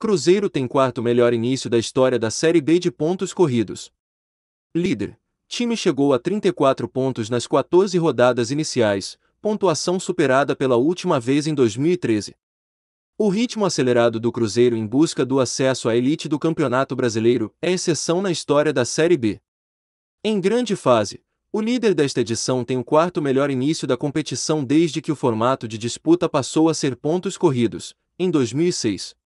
Cruzeiro tem quarto melhor início da história da Série B de pontos corridos. Líder. Time chegou a 34 pontos nas 14 rodadas iniciais, pontuação superada pela última vez em 2013. O ritmo acelerado do Cruzeiro em busca do acesso à elite do Campeonato Brasileiro é exceção na história da Série B. Em grande fase, o líder desta edição tem o quarto melhor início da competição desde que o formato de disputa passou a ser pontos corridos, em 2006.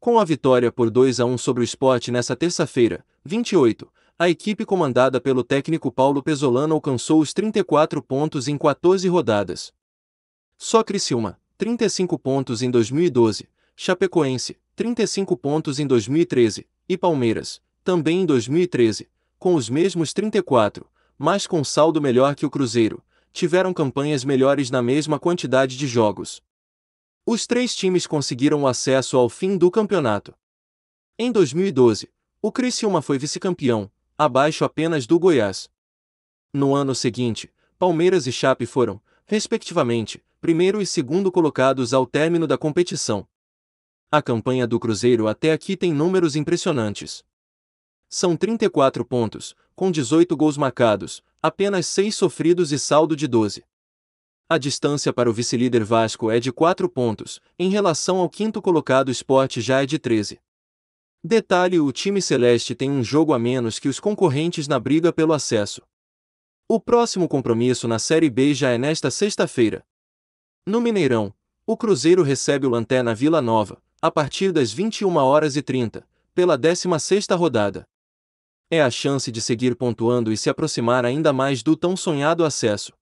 Com a vitória por 2 a 1 sobre o Sport nessa terça-feira, 28, a equipe comandada pelo técnico Paulo Pesolano alcançou os 34 pontos em 14 rodadas. Só Criciúma, 35 pontos em 2012, Chapecoense, 35 pontos em 2013, e Palmeiras, também em 2013, com os mesmos 34, mas com saldo melhor que o Cruzeiro, tiveram campanhas melhores na mesma quantidade de jogos. Os três times conseguiram o acesso ao fim do campeonato. Em 2012, o Criciúma foi vice-campeão, abaixo apenas do Goiás. No ano seguinte, Palmeiras e Chape foram, respectivamente, primeiro e segundo colocados ao término da competição. A campanha do Cruzeiro até aqui tem números impressionantes. São 34 pontos, com 18 gols marcados, apenas 6 sofridos e saldo de 12. A distância para o vice-líder Vasco é de 4 pontos, em relação ao quinto colocado Sport já é de 13. Detalhe: o time celeste tem um jogo a menos que os concorrentes na briga pelo acesso. O próximo compromisso na Série B já é nesta sexta-feira. No Mineirão, o Cruzeiro recebe o Lanterna Vila Nova, a partir das 21 horas e 30, pela 16ª rodada. É a chance de seguir pontuando e se aproximar ainda mais do tão sonhado acesso.